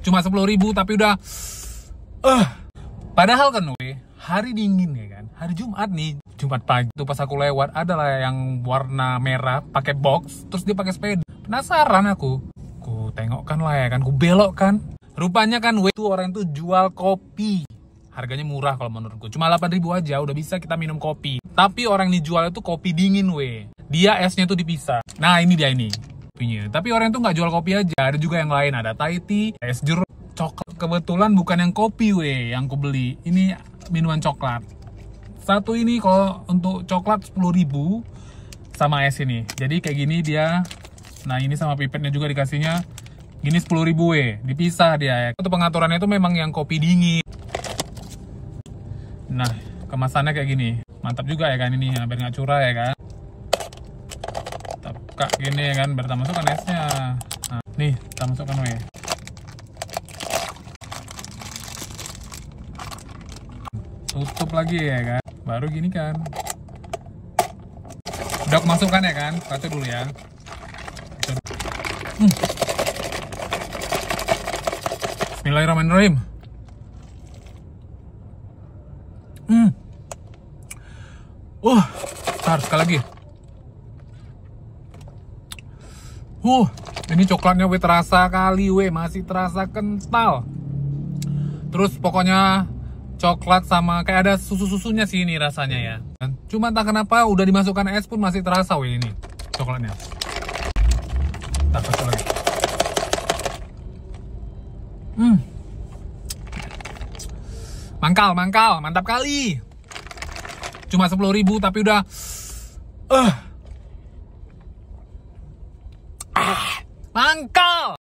cuma sepuluh ribu tapi udah eh. Padahal kan we hari dingin ya kan? Hari Jumat nih Jumat pagi tuh pas aku lewat adalah yang warna merah pakai box terus dia pakai sepeda. Penasaran aku. Ku tengok kan lah ya kan ku belok kan. Rupanya kan we tuh orang tuh jual kopi. Harganya murah kalau menurutku. Cuma 8000 aja udah bisa kita minum kopi. Tapi orang ini jual itu kopi dingin we dia esnya tuh dipisah. Nah ini dia ini kopinya. Tapi orang itu nggak jual kopi aja ada juga yang lain ada Thai tea es jeruk coklat. Kebetulan bukan yang kopi we yang ku beli ini minuman coklat. Satu ini kalau untuk coklat 10.000 sama es ini. Jadi kayak gini dia nah ini sama pipetnya juga dikasihnya. Gini 10.000 we dipisah dia. Ya itu pengaturannya itu memang yang kopi dingin. Nah kemasannya kayak gini. Mantap juga ya kan ini biar nggak curah ya kan buka gini ya kan biar masukkan esnya nah, nih kita masukkan we tutup lagi ya kan baru gini kan. Udah masukkan ya kan kacau dulu ya. Hmm. Bismillahirrahmanirrahim. Hmm. Uh sekali lagi uh ini coklatnya we terasa kali we masih terasa kental terus pokoknya coklat sama kayak ada susu-susunya sih ini rasanya ya. Cuma tak kenapa udah dimasukkan es pun masih terasa wih ini coklatnya. Tak satu lagi. Hmm. Mangkal, mangkal, mantap kali. Cuma 10.000 tapi udah uh, 难搞